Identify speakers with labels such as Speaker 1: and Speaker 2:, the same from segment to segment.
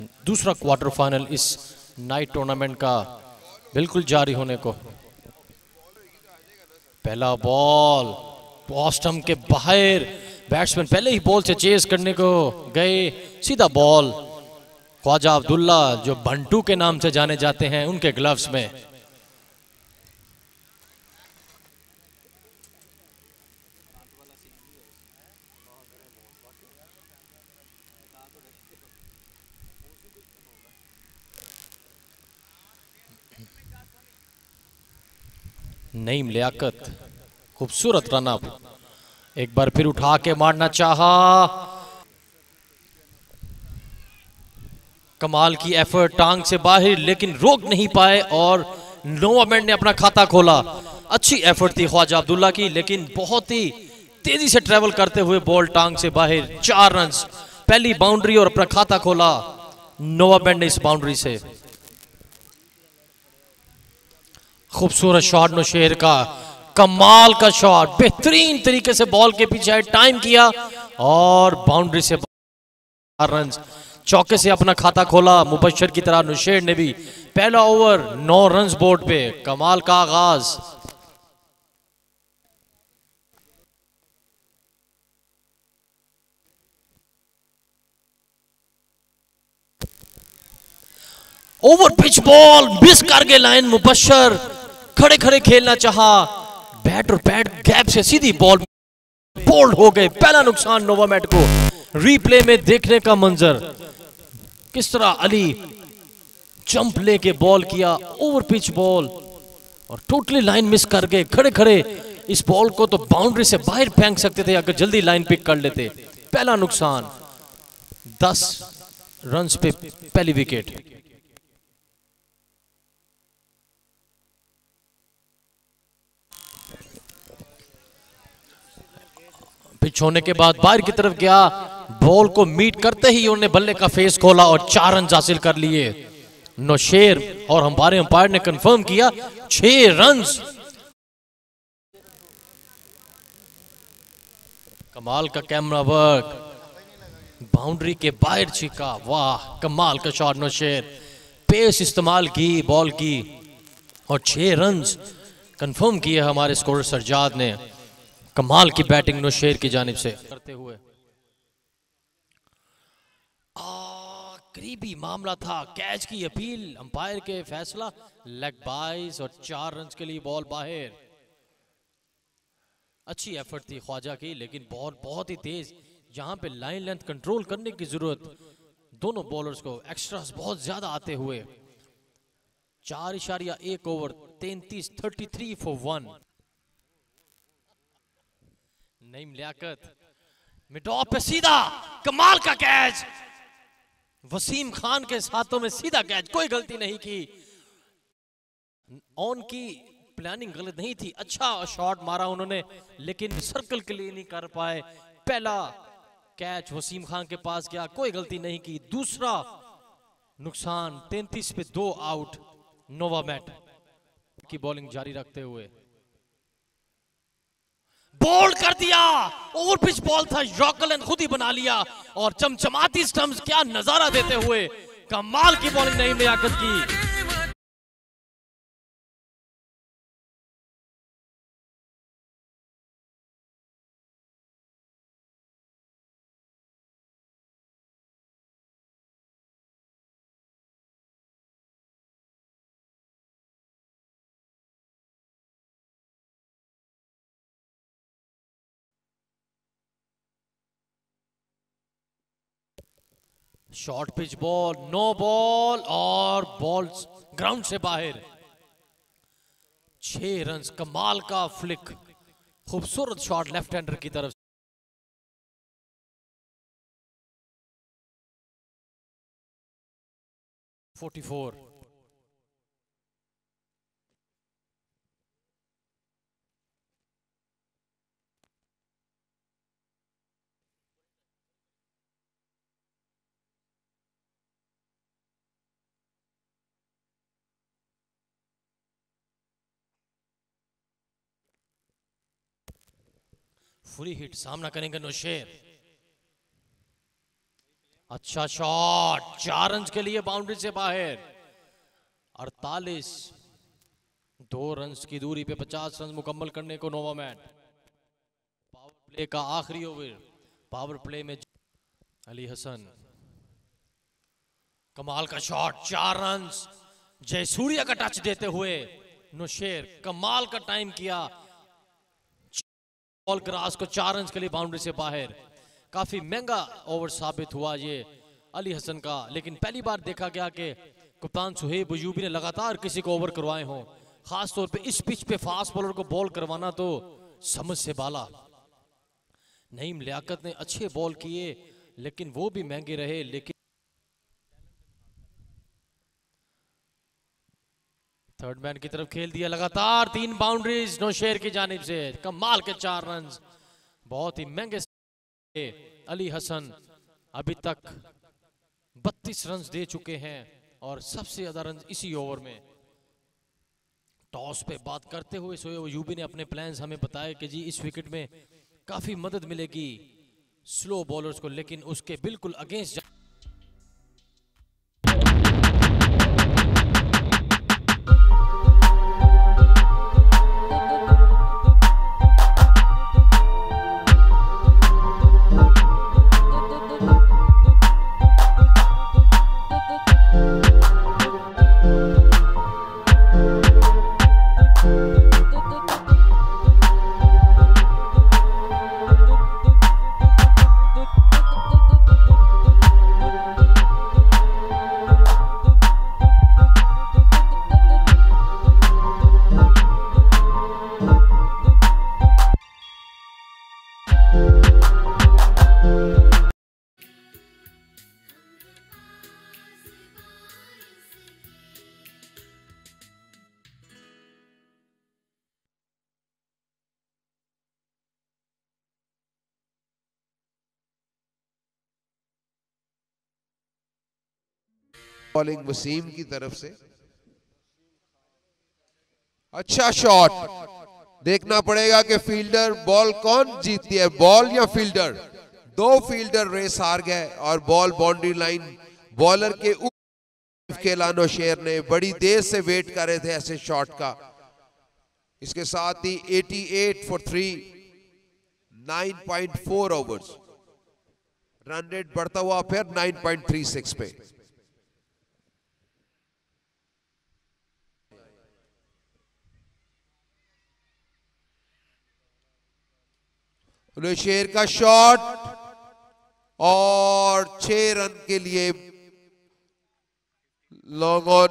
Speaker 1: दूसरा quarter final इस night tournament का बिल्कुल जारी होने को। पहला बॉल बॉस्टम के बाहर बैट्समैन पहले ही बॉल से चेस करने को गए। सीधा बॉल ख्वाजा अब्दुल्ला, जो बंटू के नाम से जाने जाते हैं, उनके ग्लव्स में। नईम लियाकत खूबसूरत रन अप एक बार फिर उठा के मारना चाहा। कमाल की एफर्ट टांग से बाहर, लेकिन रोक नहीं पाए और नोवामेंट ने अपना खाता खोला। अच्छी एफर्ट थी ख्वाजा अब्दुल्ला की, लेकिन बहुत ही तेज़ी से ट्रेवल करते हुए बॉल टांग से बाहर। चार रन पहली बाउंड्री और अपना खाता खोला। नोवामेंट ने इस बाउंड्री से। खूबसूरत शॉट नौशेर का। कमाल का शॉट। बेहतरीन तरीके से बॉल के पीछे टाइम किया और बाउंड्री से रन। चौके से अपना खाता खोला, मुबशर की तरह नुशेर ने भी। पहला ओवर, नौ रन बोर्ड पे। कमाल का आगाज़। ओवर, पिच बॉल, मिस कर गए लाइन मुबशर। खड़े खड़े खेलना चाहा। बैट और बैट गैप से सीधी बॉल बोल्ड हो गए। पहला नुकसान नोवामेट को। रीप्ले में देखने का मंजर। किस तरह अली जंप लेके बॉल किया। Over pitch ball. और टोटली लाइन मिस कर गए। खड़े खड़े इस बॉल को तो बाउंड्री से बाहर फेंक सकते थे, अगर जल्दी लाइन पिक कर लेते। पहला नुकसान। दस रन पे पहली विकेट। होने के बाद बाहर की तरफ़ गया, बॉल को मीट करते ही उन्होंने बल्ले का फेस खोला और चार रन हासिल कर लिए। नौशेर और हमारे अंपायर ने कंफर्म किया, छह रन कमाल का कैमरा वर्क बाउंड्री के बाहर छिका, वाह, कमाल का शॉट नौशेर। पेस इस्तेमाल की बॉल की। और छह रन कंफर्म किए हमारे स्कोर सरजाद ने। कमाल की बैटिंग नौशेर की जानब से। करते हुए। करीबी मामला था। कैच की अपील अंपायर के फैसला लेग बाइस और चार रन के लिए बॉल बाहर। अच्छी एफर्ट थी ख्वाजा की लेकिन बॉल बहुत ही तेज। यहाँ पे लाइन लेंथ कंट्रोल करने की ज़रूरत। दोनों बॉलर्स को एक्स्ट्रा बहुत ज़्यादा आते हुए। चार इशारिया एक ओवर तैतीस thirty three for one Naeem Liaquat mid off पे सीधा कमाल का कैच। वसीम खान के हाथों में सीधा कैच, कोई गलती नहीं की। ऑन की प्लानिंग गलत नहीं थी अच्छा शॉट मारा उन्होंने, लेकिन सर्कल के लिए नहीं कर पाए। पहला कैच वसीम खान के पास गया, कोई गलती नहीं की। दूसरा नुकसान तैतीस पे दो आउट नोवामेट की बॉलिंग जारी रखते हुए। बोल्ड कर दिया। ओवर पिच बॉल था यॉकलन खुद ही बना लिया। और चमचमाती स्टम्स क्या नज़ारा देते हुए। कमाल की बॉलिंग नहीं लियाकत की। Short pitch ball no ball और बॉल ग्राउंड से बाहर। छह रन कमाल का फ्लिक खूबसूरत शॉट लेफ़्ट हैंडर की तरफ़ 44 फुली हिट, सामना करेंगे नौशेर। अच्छा शॉट, चार रन के लिए बाउंड्री से बाहर। अड़तालीस, दो रन की दूरी पे पचास रन मुकम्मल करने को नोवामैट पावर प्ले का आखिरी ओवर पावर प्ले में अली हसन। कमाल का शॉट चार रन जयसूर्या का टच देते हुए नुशेर कमाल का टाइम किया। बॉल ग्रास को चार रन के लिए बाउंड्री से बाहर। काफ़ी महँगा ओवर साबित हुआ ये अली हसन का। लेकिन पहली बार देखा गया कि कप्तान सुहेब अयूबी ने लगातार किसी को ओवर करवाए हों। खास तौर पे इस पिच पे फास्ट बॉलर को बॉल करवाना तो समझ से बाला। नईम लियाकत ने अच्छे बॉल किए, लेकिन वो भी महँगे रहे, लेकिन थर्ड मैन की तरफ़ खेल दिया लगातार, तीन बाउंड्रीज नौशेर की जानिब से। कमाल के चार रन बहुत ही महँगे अली हसन अभी तक 32 रन दे चुके हैं और सबसे ज़्यादा रन इसी ओवर में। टॉस पे बात करते हुए सोए यूबी ने अपने प्लान्स हमें बताया कि जी इस विकेट में काफ़ी मदद मिलेगी स्लो बॉलर्स को, लेकिन उसके बिल्कुल अगेंस्ट
Speaker 2: बॉलिंग वसीम की तरफ़ से। अच्छा शॉट देखना पड़ेगा कि फील्डर बॉल कौन जीतती है, बॉल या फील्डर। दो फील्डर रेस हार गए और बॉल बाउंड्री लाइन बॉलर के खेलानो शेर ने बड़ी देर से वेट कर रहे थे ऐसे शॉट का। इसके साथ ही 88 for three 9.4 overs run rate बढ़ता हुआ फिर 9.36 पे। शेर का शॉट और छह रन के लिए long on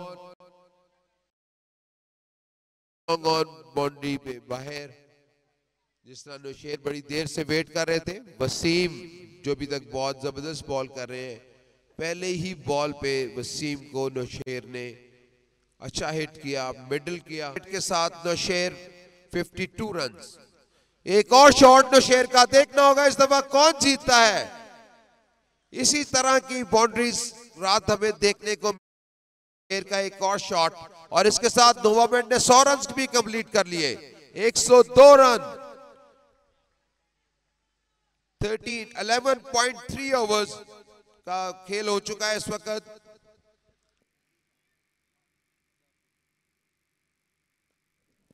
Speaker 2: long on boundary पे बाहर। जिस तरह नौशेर बड़ी देर से वेट कर रहे थे, वसीम जो अभी तक बहुत ज़बरदस्त बॉल कर रहे हैं, पहले ही बॉल पे वसीम को नौशेर ने अच्छा हिट किया मिडिल किया। हिट के साथ नौशेर 52 रन्स एक और शॉट शेर का, देखना होगा इस दफ़ा कौन जीतता है। इसी तरह की बाउंड्रीज रात हमें देखने को शेर का एक और शॉट और इसके साथ नोवामेंट ने सौ रन भी कंप्लीट कर लिए। 102 रन 13 11.3 ओवर्स का खेल हो चुका है इस वक्त।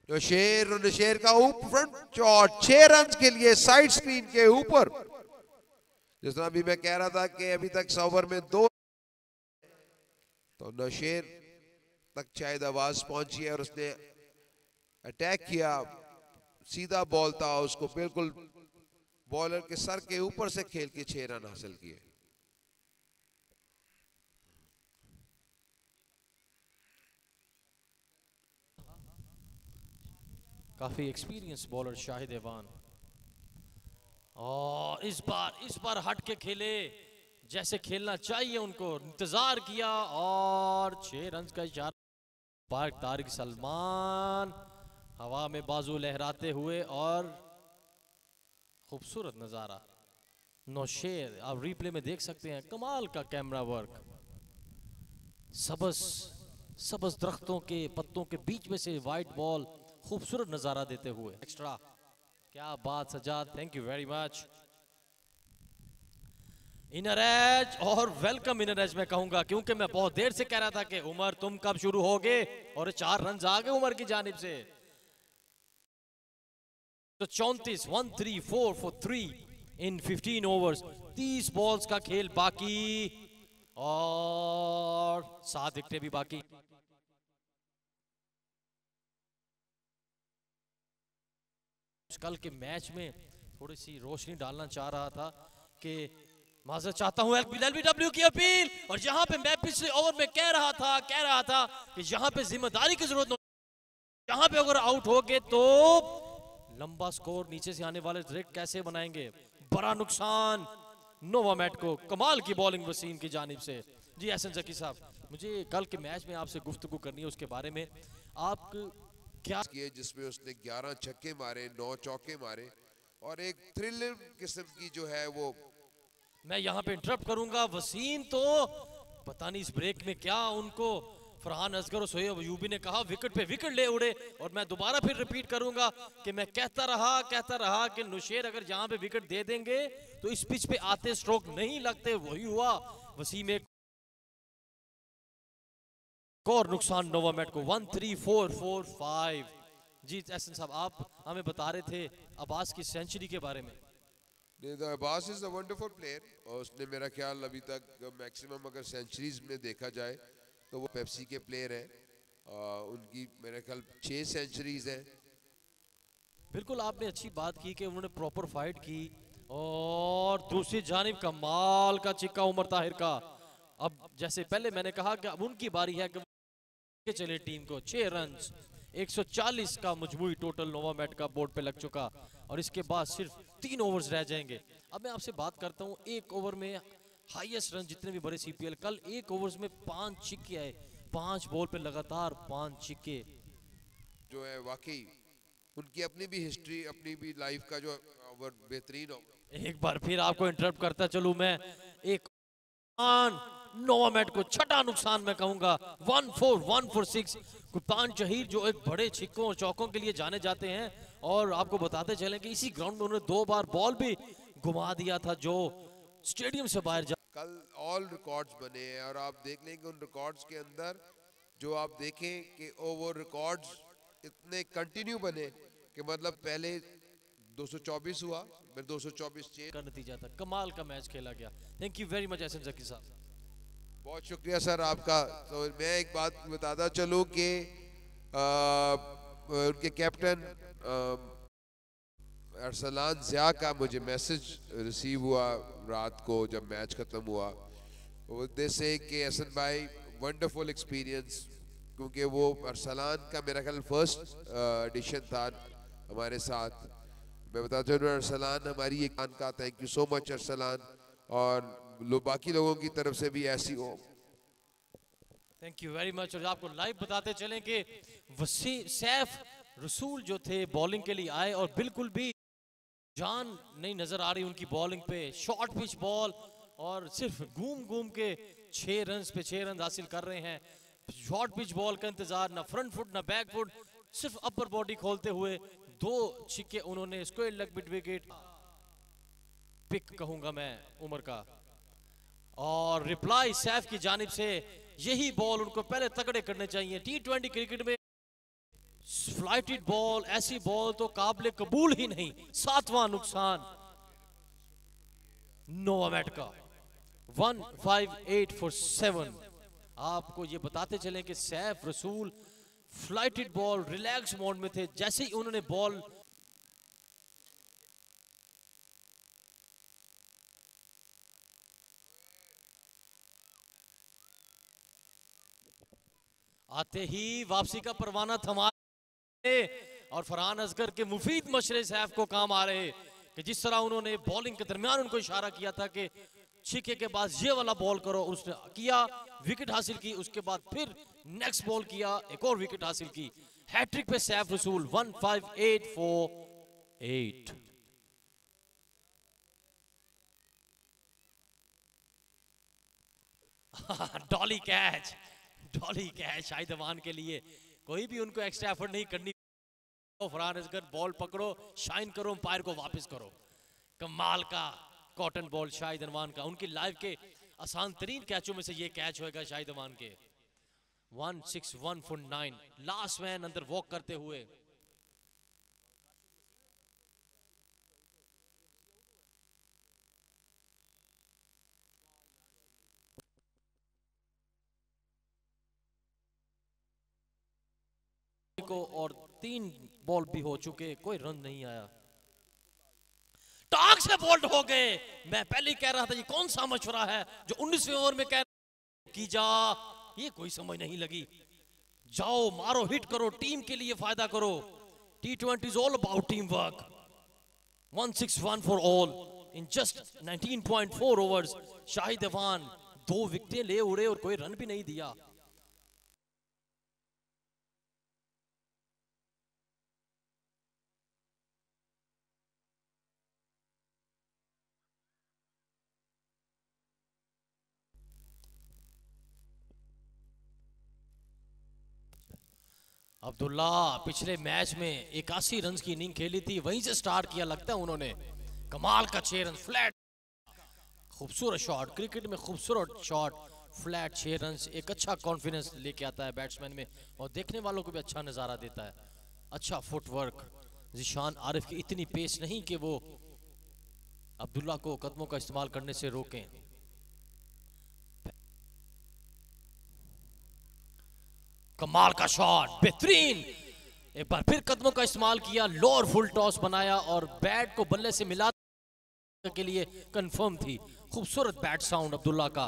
Speaker 2: तो शेर और शेर का फ्रंट और छह रन के लिए साइड स्क्रीन के ऊपर। जिस तरह अभी मैं कह रहा था कि अभी तक ओवर में दो तो नशेर तक शायद आवाज़ पहुँची है और उसने अटैक किया। सीधा बॉल था, उसको बिल्कुल बॉलर के सर के ऊपर से खेल के छह रन हासिल किए।
Speaker 1: काफ़ी एक्सपीरियंस बॉलर शाहिद एवान और इस बार इस बार हट के खेले। जैसे खेलना चाहिए उनको, इंतज़ार किया और छह रन का इशारा। पार्क तारिक सलमान, हवा में बाजू लहराते हुए और खूबसूरत नज़ारा। नौशेर, आप रिप्ले में देख सकते हैं, कमाल का कैमरा वर्क सबस सबस दरख्तों के, पत्तों के बीच में से वाइट बॉल खूबसूरत नज़ारा देते हुए। एक्स्ट्रा क्या बात Sajjad thank you very much inner edge और वेलकम इनर एज मैं कहूँगा, क्योंकि मैं बहुत देर से कह रहा था कि उमर, तुम कब शुरू होगे? और चार रन आ गए उमर की जानिब से। तो चौंतीस one three four four three in fifteen overs तीस बॉल्स का खेल बाकी। और सात विकेटें भी बाकी। कल के मैच में थोड़ी सी रोशनी डालना चाह रहा था कि माजरत चाहता हूँ एलबीडब्ल्यू की अपील। और यहाँ पे मैं पिछले ओवर में कह रहा था, कह रहा था कि यहाँ पे ज़िम्मेदारी की ज़रूरत यहाँ पे अगर आउट हो गए तो लंबा स्कोर नीचे से आने वाले रेट कैसे बनाएँगे? बड़ा नुकसान नोवामेट को कमाल की बॉलिंग वसीम की जानिब से। जी एहसन जकी साहब, मुझे कल के मैच में आपसे गुफ्तगू करनी है उसके बारे में। आप क्या
Speaker 2: किए जिसमें उसने 11 छक्के मारे नौ चौके मारे और एक थ्रिलर किस्म की जो है वो
Speaker 1: मैं यहाँ पे इंटरप्ट करूँगा। वसीम तो पता नहीं इस ब्रेक में क्या उनको फरहान असगर और सोहेब अयूबी ने कहा विकेट पे विकेट ले उड़े। और मैं दोबारा फिर रिपीट करूँगा कि मैं कहता रहा कहता रहा कि नुशेर अगर यहाँ पे विकेट दे देंगे तो इस पिच पे आते स्ट्रोक नहीं लगते। वही हुआ। वसीम एक और नुकसान नोवामेट को। One three four four five जी एहसन साहब आप हमें बता रहे थे अब्बास की सेंचुरी के बारे में।
Speaker 2: Abbas is a wonderful player और उसने मेरा ख्याल अभी तक मैक्सिमम अगर सेंचुरीज में देखा जाए तो वो पेप्सी के प्लेयर हैं। उनकी मेरे ख्याल छः सेंचुरीज हैं।
Speaker 1: बिल्कुल आपने अच्छी बात की कि उन्होंने प्रॉपर फाइट की। और दूसरी जानब कमाल का चिक्का उमर ताहिर का। अब जैसे पहले मैंने कहा कि अब उनकी बारी है कि चले टीम को छह रन 140 का मजमू टोटल नोवामेट का बोर्ड पे लग चुका और इसके बाद सिर्फ़ तीन ओवर्स रह जाएँगे। अब मैं आपसे बात करता हूँ एक ओवर में हाईएस्ट रन जितने भी बड़े सीपीएल कल एक ओवर्स में पाँच छिक्के आए पाँच बॉल पे लगातार पाँच छिक्के।
Speaker 2: जो है वाकई उनकी अपनी भी हिस्ट्री अपनी भी लाइफ का जो बेहतरीन
Speaker 1: एक बार फिर आपको इंटरप्ट करता चलू मैं एक नोवामेट को छठा नुकसान मैं कहूँगा। One four one four six. कुप्तान Zaheer जो एक बड़े छिक्कों और चौकों के लिए जाने जाते हैं और आपको बताते चले कि इसी ग्राउंड में उन्होंने दो बार बॉल भी घुमा दिया था जो स्टेडियम से बाहर जा
Speaker 2: कल ऑल रिकॉर्ड्स बने हैं और आप देख लेंगे उन रिकॉर्ड्स के अंदर जो आप देखें कि ओवर रिकॉर्ड्स इतने कंटिन्यू बने कि मतलब पहले 224 हुआ फिर 224 चेंज
Speaker 1: का नतीजा था। कमाल का मैच खेला गया। Thank you very much Ehsan Zaki साहब।
Speaker 2: बहुत शुक्रिया सर आपका। तो मैं एक बात बताता चलूँ कि उनके कैप्टन अरसलान ज़िया का मुझे मैसेज रिसीव हुआ रात को जब मैच ख़त्म हुआ। वो से कि हसन भाई वंडरफुल एक्सपीरियंस क्योंकि वो अरसलान का मेरा ख्याल फ़र्स्ट एडिशन था हमारे साथ। मैं बताता चलूँ, अरसलान हमारी एक का thank you so much Arsalan. और लो, बाकी लोगों की तरफ़ से भी ऐसी हो।
Speaker 1: थैंक यू वेरी मच और आपको लाइव बताते चलें कि वसी, सैफ, रसूल जो थे बॉलिंग के लिए आए, और बिल्कुल भी जान नहीं नज़र आ रही उनकी बॉलिंग पे। शॉर्ट पिच बॉल और सिर्फ़ घूम घूम के छह रन पे छह रन हासिल कर रहे हैं। शॉर्ट पिच बॉल का इंतज़ार, ना फ्रंट फुट ना बैक फुट सिर्फ़ अपर बॉडी खोलते हुए दो छिक्के उन्होंने square leg bit wicket pick कहूँगा मैं उमर का। और रिप्लाई सैफ की जानब से यही बॉल उनको पहले तगड़े करने चाहिए। टी ट्वेंटी क्रिकेट में फ्लाइटेड बॉल ऐसी बॉल तो काबिल कबूल ही नहीं। सातवां नुकसान नोवामेट का one five eight four seven आपको ये बताते चले कि सैफ रसूल फ्लाइटेड बॉल रिलैक्स मोड में थे। जैसे ही उन्होंने बॉल आते ही वापसी का परवाना थमा और फरहान असगर के मुफीद मशरे सैफ को काम आ रहे कि जिस तरह उन्होंने बॉलिंग के दरमियान उनको इशारा किया था कि छिके के बाद ये वाला बॉल करो, उसने किया विकेट हासिल की, उसके बाद फिर नेक्स्ट बॉल किया, एक और विकेट हासिल की। हैट्रिक पे Saif Rasool one five eight four eight dolly catch. Dolly है शाहिद अमान के लिए। कोई भी उनको एक्स्ट्रा एफर्ट नहीं करनी। फरहान असगर बॉल पकड़ो शाइन करो अंपायर को वापस करो। कमाल का कॉटन बॉल शाहिद अनवान का। उनकी लाइफ के आसान तरीन कैचों में से ये कैच होएगा शाहिद अनवान के। One six one four nine last man अंदर वॉक करते हुए। को और तीन बॉल भी हो चुके, कोई रन नहीं आया। टाक से बोल्ड हो गए। मैं पहले कह रहा था ये कौन सा मशवरा है जो 19वें ओवर में कह की जा, ये कोई समझ नहीं लगी। जाओ, मारो हिट करो टीम के लिए फ़ायदा करो। T twenty all about team work one six one four all in just 19.4 overs Shahid Afan दो विकेटें ले उड़े और कोई रन भी नहीं दिया। अब्दुल्ला, पिछले मैच में इक्यासी रन की इनिंग खेली थी, वहीं से स्टार्ट किया लगता है उन्होंने। कमाल का छह रन फ्लैट। खूबसूरत शॉट क्रिकेट में खूबसूरत शॉट फ्लैट, छह रन एक अच्छा कॉन्फिडेंस लेके आता है बैट्समैन में, और देखने वालों को भी अच्छा नज़ारा देता है। अच्छा फुटवर्क जिशान आरिफ की इतनी पेस नहीं कि वो अब्दुल्ला को कदमों का इस्तेमाल करने से रोकें। कमाल का शॉट बेहतरीन। एक बार फिर कदमों का इस्तेमाल किया लोअर फुल टॉस बनाया और बैट को बल्ले से मिला के लिए कंफर्म थी। खूबसूरत बैट साउंड अब्दुल्ला का।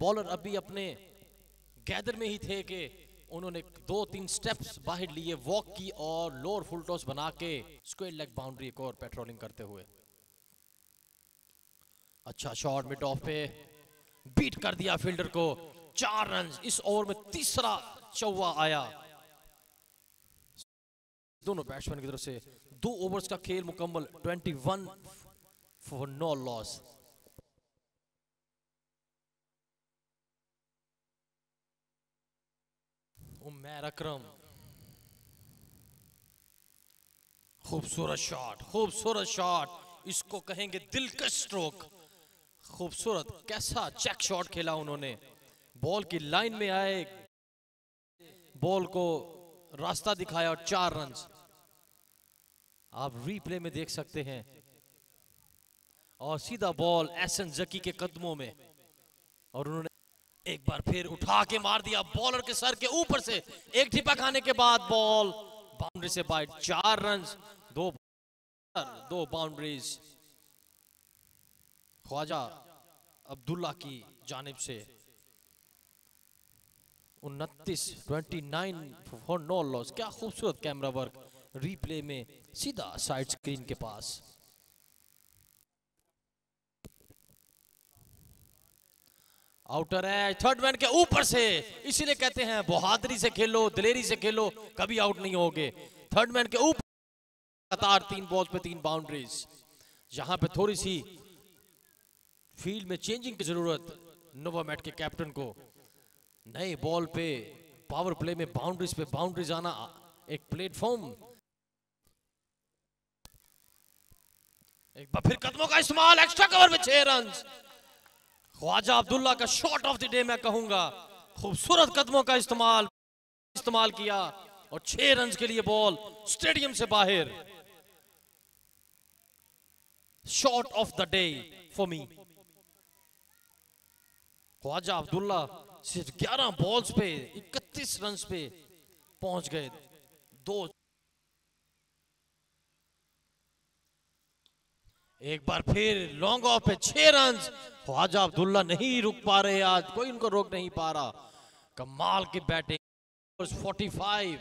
Speaker 1: बॉलर अभी अपने गैदर में ही थे कि उन्होंने दो तीन स्टेप्स बाहर लिए वॉक की और लोअर फुल टॉस बना के स्क्वायर लेग बाउंड्री को और पेट्रोलिंग करते हुए। अच्छा शॉट मिड ऑफ़ पे बीट कर दिया फील्डर को। चार रन इस ओवर में तीसरा चौवा आया। दोनों बैट्समैन की तरफ़ से दो ओवर्स का खेल मुकम्मल 21 for no loss Umair Akram. खूबसूरत शॉट खूबसूरत शॉट इसको कहेंगे दिलकश स्ट्रोक खूबसूरत, कैसा चेक शॉट खेला उन्होंने। बॉल की लाइन में आए, बॉल को रास्ता दिखाया और चार रन आप रीप्ले में देख सकते हैं। और सीधा बॉल एसन जकी के कदमों में। और उन्होंने एक बार फिर उठा के मार दिया। बॉलर के सर के ऊपर से एक ठिपा खाने के बाद बॉल बाउंड्री से बाइट चार रन दो दो बाउंड्रीज। ख्वाजा अब्दुल्ला की जानिब से उनतीस twenty nine for no loss क्या खूबसूरत कैमरा वर्क रीप्ले में सीधा साइड स्क्रीन के पास। आउटर है थर्ड मैन के ऊपर से। इसीलिए कहते हैं, बहादुरी से खेलो, दिलेरी से खेलो, कभी आउट नहीं होगे। थर्ड मैन के ऊपर लगातार तीन बॉल पे तीन बाउंड्रीज यहाँ पे थोड़ी सी फ़ील्ड में चेंजिंग की ज़रूरत नोवा नोवामेट के कैप्टन को। नए बॉल पे पावर प्ले में बाउंड्रीज पे बाउंड्रीज आना एक प्लेटफॉर्म एक बार फिर कदमों का इस्तेमाल एक्स्ट्रा कवर में छह रन ख्वाजा अब्दुल्ला का शॉट ऑफ़ द डे मैं कहूँगा। खूबसूरत कदमों का इस्तेमाल इस्तेमाल किया और छह रन के लिए बॉल स्टेडियम से बाहर। Shot of the day for me Khawaja Abdullah सिर्फ़ 11 बॉल्स पे 31 रन पे पहुँच गए। दो एक बार फिर लॉन्ग ऑफ़ पे छह रन ख्वाजा अब्दुल्ला नहीं रुक पा रहे आज, कोई उनको रोक नहीं पा रहा। कमाल की बैटिंग 45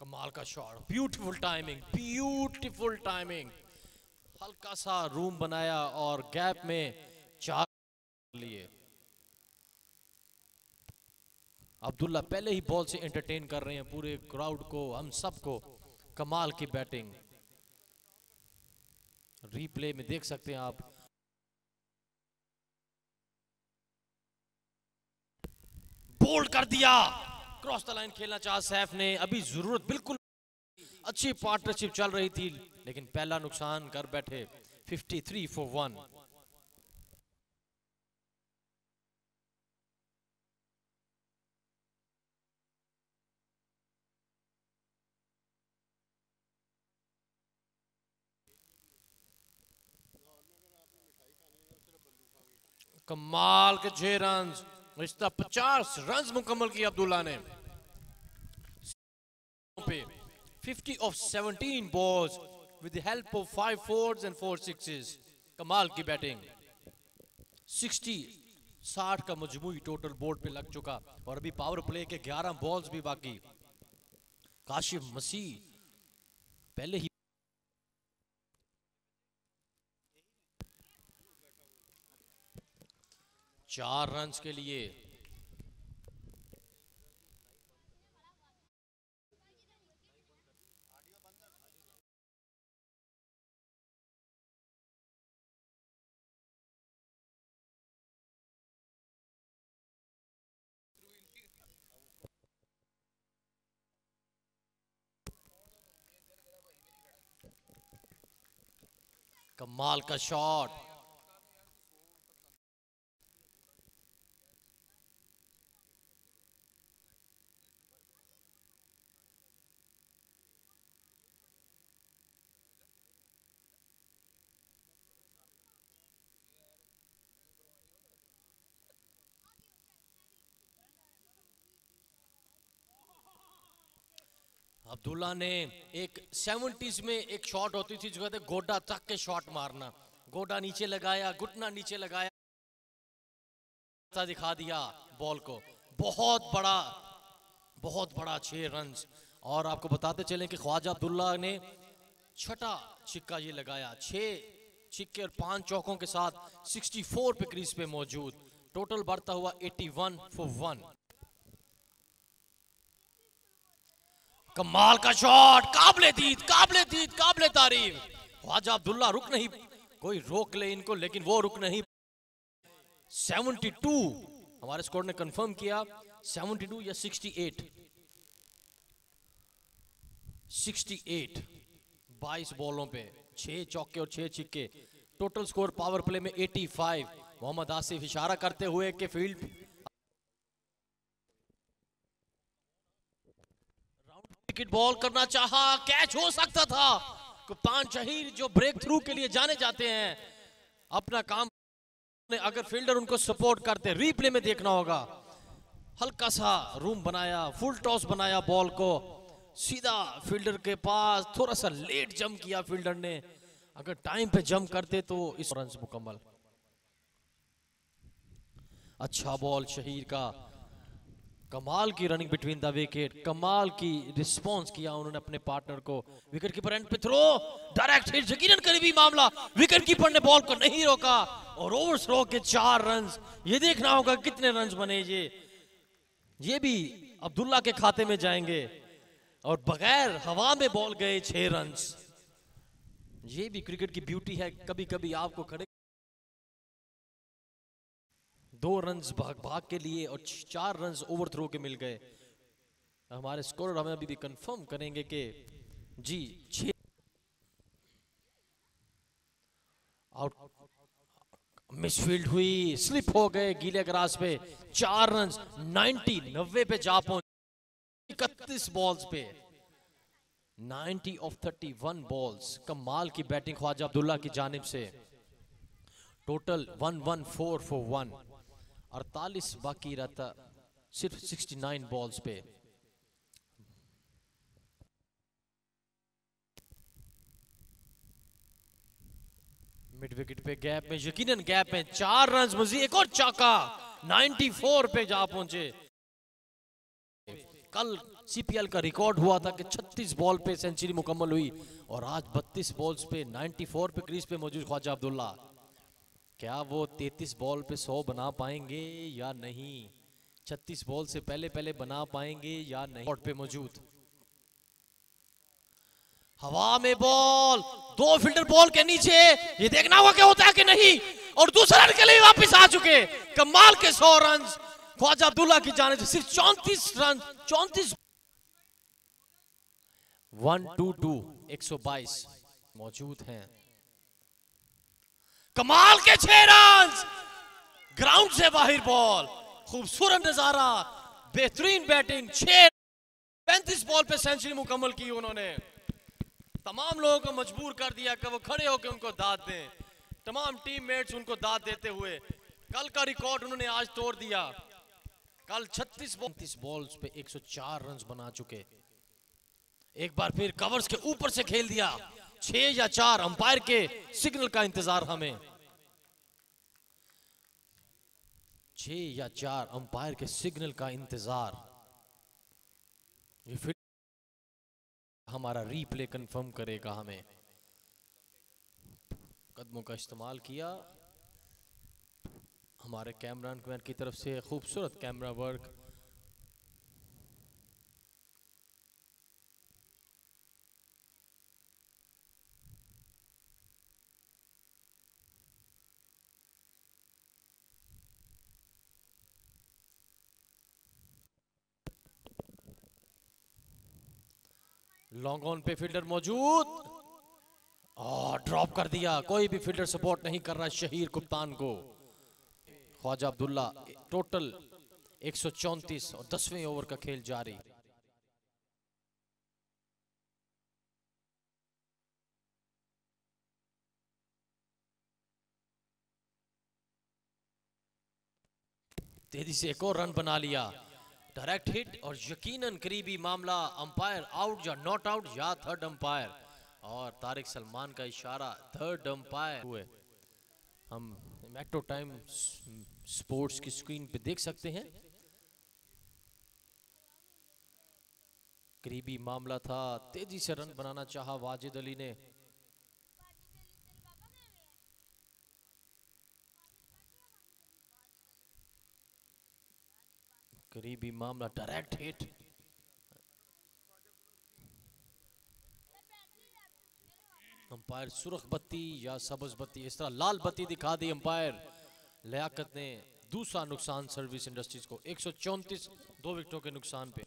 Speaker 1: कमाल का shot beautiful timing beautiful timing हल्का सा रूम बनाया और गैप में चार लिए। अब्दुल्ला पहले ही बॉल से एंटरटेन कर रहे हैं पूरे क्राउड को, हम सबको। कमाल की बैटिंग रीप्ले में देख सकते हैं आप। बोल्ड कर दिया। क्रॉस द लाइन खेलना चाहा सैफ ने। अभी ज़रूरत बिल्कुल अच्छी पार्टनरशिप चल रही थी, लेकिन पहला नुकसान कर बैठे। 53 फॉर वन कमाल के छह रन रिश्ता पचास रन मुकम्मल किया अब्दुल्ला ने। पे 50 of 17 balls with the help of five fours and four sixes. कमाल की बैटिंग 60 60 का मजमूई टोटल बोर्ड पे लग चुका और अभी पावर प्ले के 11 बॉल्स भी बाकी। काशिफ मसीह, पहले ही चार रन के लिए। कमाल का शॉट। अब्दुल्ला ने एक सेवेंटीज में एक शॉट होती थी जो कहते गोडा तक के शॉट मारना। गोडा नीचे लगाया, घुटना नीचे लगाया दिखा दिया बॉल को। बहुत बड़ा बहुत बड़ा छह रन और आपको बताते चले कि ख्वाजा अब्दुल्ला ने छठा छिक्का ये लगाया। छह छिक्के और पाँच चौकों के साथ 64 पे क्रीज पे मौजूद। टोटल बढ़ता हुआ 81 फॉर वन। कमाल का शॉट, काबले दीद काबले दीद, काबले तारीफ़। ख्वाजा अब्दुल्ला रुक नहीं, कोई रोक ले इनको, लेकिन वो रुक नहीं। 72 हमारे स्कोर ने कंफर्म किया 72 या 68 68 22 बॉलों पे, छह चौके और छह छिक्के। टोटल स्कोर पावर प्ले में 85 मोहम्मद आसिफ इशारा करते हुए कि फ़ील्ड विकेट बॉल करना चाहा कैच हो सकता था। कप्तान शहीर जो ब्रेक थ्रू के लिए जाने जाते हैं, अपना काम अगर फील्डर उनको सपोर्ट करते रिप्ले में देखना होगा। हल्का सा रूम बनाया फुल टॉस बनाया बॉल को। सीधा फील्डर के पास, थोड़ा सा लेट जंप किया फील्डर ने। अगर टाइम पे जंप करते तो इस रन मुकम्मल। अच्छा बॉल शहीर का। कमाल की रनिंग बिटवीन द विकेट कमाल की रिस्पांस किया उन्होंने अपने पार्टनर को। विकेट कीपर एंड पे थ्रो डायरेक्ट हिट यकीनन करीबी मामला। विकेट कीपर ने बॉल को नहीं रोका और ओवर थ्रो के चार रन ये देखना होगा कितने रन बने ये। ये भी अब्दुल्ला के खाते में जाएँगे और बगैर हवा में बॉल गए छह रन ये भी क्रिकेट की ब्यूटी है कभी कभी आपको खड़े दो रन भाग भाग के लिए और चार रन ओवर थ्रो के मिल गए। हमारे स्कोर हमें अभी भी कंफर्म करेंगे कि जी, छ आउट मिसफील्ड हुई स्लिप हो गए गीले ग्रास पे। चार रन 90 नब्बे पे जा पहुँचे। इकतीस बॉल्स पे। 90 ऑफ़ 31 बॉल्स कमाल की बैटिंग ख्वाजा अब्दुल्ला की जानिब से। टोटल 114 फॉर वन अड़तालीस बाकी रहता, सिर्फ़ 69 बॉल्स पे। मिड विकेट पे गैप में, यकीनन गैप में, चार रन मजीद एक और चाका 94 पे जा पहुँचे। कल सीपीएल का रिकॉर्ड हुआ था कि 36 बॉल पे सेंचुरी मुकम्मल हुई, और आज 32 बॉल्स पे 94 पे क्रीज पे मौजूद ख्वाजा अब्दुल्ला। क्या वो 33 बॉल पे 100 बना पाएँगे या नहीं? 36 बॉल से पहले पहले बना पाएँगे या नहीं? पे मौजूद। हवा में बॉल दो फील्डर बॉल के नीचे। ये देखना होगा क्या होता है कि नहीं। और दूसरा रन के लिए वापस आ चुके। कमाल के सौ रन ख्वाजा अब्दुल्ला की जाने से सिर्फ़ चौंतीस रन चौंतीस वन टू टू एक सौ बाईस मौजूद हैं। कमाल के छह रन ग्राउंड से बाहर बॉल। खूबसूरत नज़ारा। बेहतरीन बैटिंग। छह पैंतीस बॉल पे सेंचुरी मुकम्मल की उन्होंने। तमाम लोगों को मजबूर कर दिया कि वो खड़े होकर उनको दाद दें। तमाम टीममेट्स उनको दाद देते हुए। कल का रिकॉर्ड उन्होंने आज तोड़ दिया। कल 36 बॉल बॉल्स पे 104 रन बना चुके। एक बार फिर कवर्स के ऊपर से खेल दिया। छह या चार अंपायर के सिग्नल का इंतज़ार हमें। छह या चार अंपायर के सिग्नल का इंतज़ार। ये हमारा रीप्ले कंफर्म करेगा हमें। कदमों का इस्तेमाल किया। हमारे कैमरान की तरफ़ से खूबसूरत कैमरा वर्क लॉन्ग ऑन पे फील्डर मौजूद। और ड्रॉप कर दिया। कोई भी फील्डर सपोर्ट नहीं कर रहा शहीर कप्तान को। ख्वाजा अब्दुल्ला टोटल 134 और दसवें ओवर का खेल जारी। तेज़ी से एक और रन बना लिया। डायरेक्ट हिट और यकीनन करीबी मामला अंपायर आउट या नॉट आउट या थर्ड अंपायर और तारिक सलमान का इशारा थर्ड अंपायर हुए। हम मेट्रो टाइम स्पोर्ट्स की स्क्रीन पे देख सकते हैं। करीबी मामला था, तेज़ी से रन बनाना चाहा वाजिद अली ने। करीबी मामला डायरेक्ट हिट। अंपायर सुरख बत्ती या सबज बत्ती, इस तरह लाल बत्ती दिखा दी अंपायर। लियाकत ने दूसरा नुकसान सर्विस इंडस्ट्रीज़ को, एक दो विकेटों के नुकसान पे।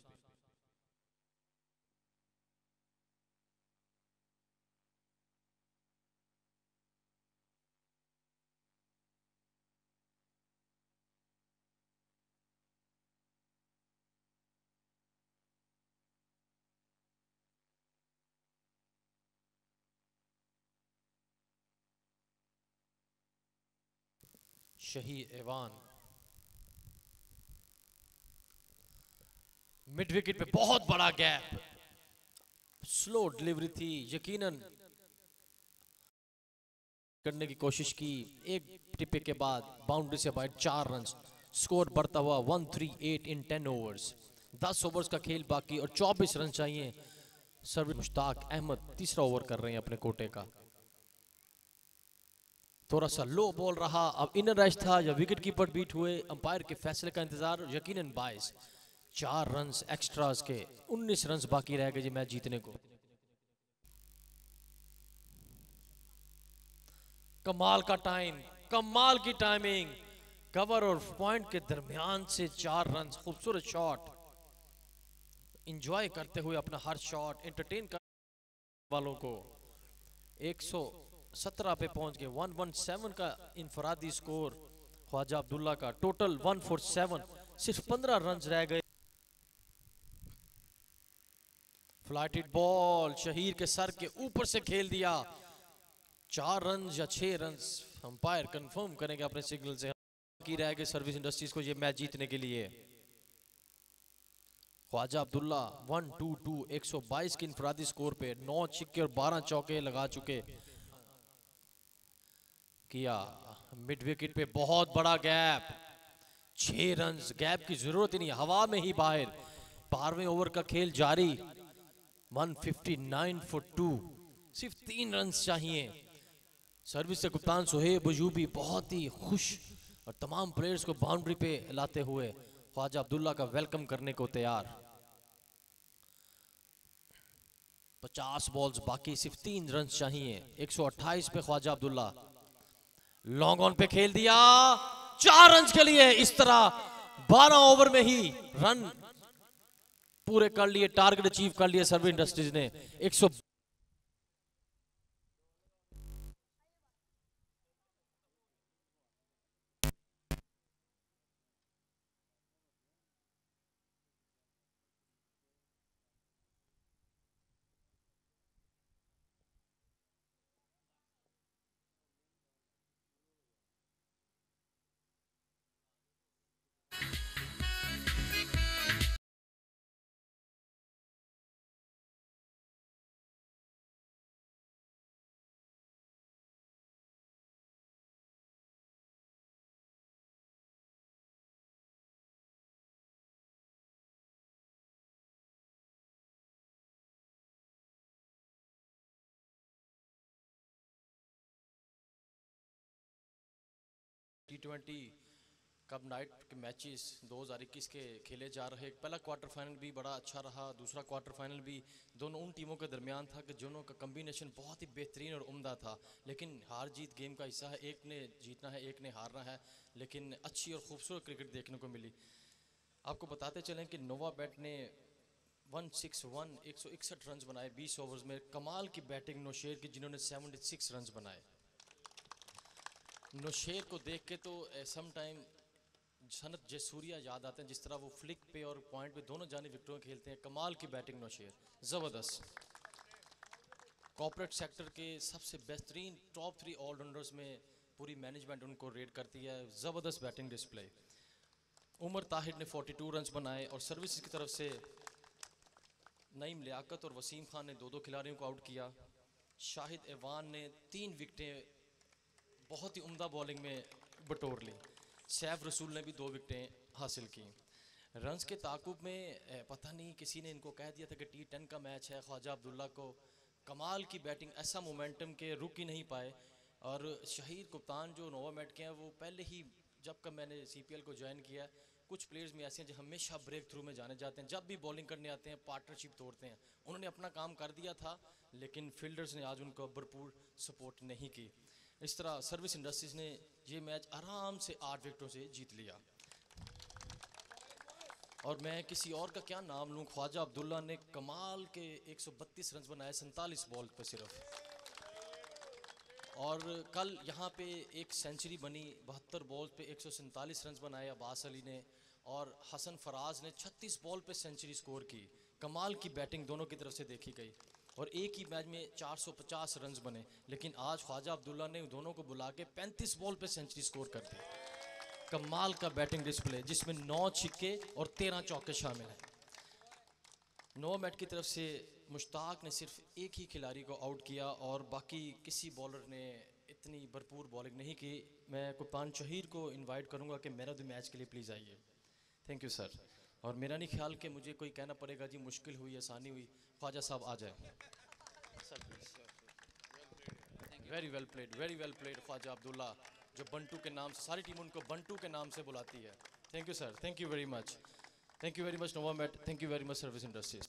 Speaker 1: शही एवान मिड विकेट पे बहुत बड़ा गैप। स्लो डिलीवरी थी, यकीनन। करने की कोशिश की, एक टिपे के बाद बाउंड्री से बाहर चार रन स्कोर बढ़ता हुआ one three eight in ten overs. दस ओवर्स का खेल बाकी और चौबीस रन चाहिए। सर्विस मुश्ताक अहमद तीसरा ओवर कर रहे हैं अपने कोटे का। थोड़ा सा लो बॉल रहा। अब इनर रश था, या विकेट कीपर बीट हुए। अंपायर के फैसले का इंतज़ार, यकीनन बाईस चार रन एक्स्ट्रास के 19 रन बाकी रह गए जी मैच जीतने को। कमाल का टाइम कमाल की टाइमिंग कवर और पॉइंट के दरमियान से चार रन खूबसूरत शॉट इंजॉय करते हुए अपना हर शॉट एंटरटेन कर वालों को। 117 पे पहुँच गए। 117 का इनफरादी स्कोर, ख्वाजा अब्दुल्ला का। टोटल 147 सिर्फ़ 15 रन रह गए। फ्लाइटेड बॉल शहीर के सर के ऊपर से खेल दिया। चार रन या छह रन अंपायर कंफर्म करेंगे अपने सिग्नल से। की रह गए सर्विस इंडस्ट्रीज़ को ये मैच जीतने के लिए। Khawaja Abdullah one two two एक सौ बाईस की इंफरादी स्कोर पे नौ छिक्के और बारह चौके लगा चुके। किया। मिड विकेट पे बहुत बड़ा गैप। छह रन गैप की ज़रूरत ही नहीं, हवा में ही बाहर। बारहवें ओवर का खेल जारी। 159 फॉर टू सिर्फ़ तीन रन चाहिए। सर्विस से कप्तान सुहेब अयूबी बहुत ही खुश और तमाम प्लेयर्स को बाउंड्री पे लाते हुए ख्वाजा अब्दुल्ला का वेलकम करने को तैयार। पचास बॉल्स बाकी, सिर्फ़ तीन रन चाहिए। 128 पे ख्वाजा अब्दुल्ला। लॉन्ग ऑन पे खेल दिया। चार रन के लिए इस तरह 12 ओवर में ही रन पूरे कर लिए, टारगेट अचीव कर लिए सर्वे इंडस्ट्रीज़ ने। 100 टी ट्वेंटी कप नाइट के मैचेस 2021 के खेले जा रहे पहला क्वार्टर फाइनल भी बड़ा अच्छा रहा, दूसरा क्वार्टर फाइनल भी दोनों उन टीमों के दरमियान था कि दोनों का कम्बिनेशन बहुत ही बेहतरीन और उम्दा था। लेकिन हार जीत गेम का हिस्सा है, एक ने जीतना है, एक ने हारना है, लेकिन अच्छी और खूबसूरत क्रिकेट देखने को मिली। आपको बताते चलें कि नोवा बैट ने 161 161 रन बनाए 20 ओवर्स में। कमाल की बैटिंग नौशेर की जिन्होंने 76 रन बनाए। नौशेर को देख के तो सम टाइम सनत जयसूरिया याद आते हैं, जिस तरह वो फ्लिक पे और पॉइंट पे दोनों जाने विकेटों खेलते हैं, कमाल की बैटिंग नौशेर, ज़बरदस्त। कॉर्पोरेट सेक्टर के सबसे बेहतरीन टॉप थ्री ऑलराउंडर्स में पूरी मैनेजमेंट उनको रेड करती है, ज़बरदस्त बैटिंग डिस्प्ले उमर ताहिर ने 42 रन बनाए और सर्विस की तरफ़ से नईम लियाकत और वसीम खान ने दो दो खिलाड़ियों को आउट किया। शाहिद एवान ने तीन विकटें बहुत ही उम्दा बॉलिंग में बटोर ली। सैफ रसूल ने भी दो विकटें हासिल की। रन्स के ताकुब में पता नहीं, किसी ने इनको कह दिया था कि टी टेन का मैच है, ख्वाजा अब्दुल्ला को कमाल की बैटिंग ऐसा मोमेंटम के रुक ही नहीं पाए। और शहीद कप्तान जो नोवामेट के हैं, वो पहले ही, जब का मैंने सी को ज्वाइन किया, कुछ प्लेयर्स में ऐसे हैं जो हमेशा ब्रेक थ्रू में जाने जाते हैं। जब भी बॉलिंग करने आते हैं पार्टनरशिप तोड़ते हैं। उन्होंने अपना काम कर दिया था, लेकिन फील्डर्स ने आज उनको भरपूर सपोर्ट नहीं की। इस तरह सर्विस इंडस्ट्रीज़ ने ये मैच आराम से आठ विकेटों से जीत लिया। और मैं किसी और का क्या नाम लूँ? ख्वाजा अब्दुल्ला ने कमाल के 132 रन बनाए, सैंतालीस बॉल पर सिर्फ़। और कल यहाँ पे एक सेंचुरी बनी, बहत्तर बॉल पे एक रन बनाए अब्बास अली ने, और हसन फराज ने 36 बॉल पे सेंचुरी स्कोर की। कमाल की बैटिंग दोनों की तरफ़ से देखी गई। और एक ही मैच में 450 रन बने, लेकिन आज ख्वाजा अब्दुल्ला ने दोनों को बुला के 35 बॉल पे सेंचुरी स्कोर कर दी कमाल का बैटिंग डिस्प्ले, जिसमें नौ छिक्के और तेरह चौके शामिल हैं। नौ मैट की तरफ़ से मुश्ताक ने सिर्फ़ एक ही खिलाड़ी को आउट किया और बाकी किसी बॉलर ने इतनी भरपूर बॉलिंग नहीं की। मैं कुपान शहीर को इनवाइट करूँगा कि मेरा द मैच के लिए प्लीज़ आइए। थैंक यू सर और मेरा नहीं ख्याल कि मुझे कोई कहना पड़ेगा, जी मुश्किल हुई, आसानी हुई, ख्वाजा साहब आ जाए। Very well played very well played Khwaja Abdullah, जो बंटू के नाम से, सारी टीम उनको बंटू के नाम से बुलाती है। Thank you sir thank you very much thank you very much Nova Matt thank you very much service industries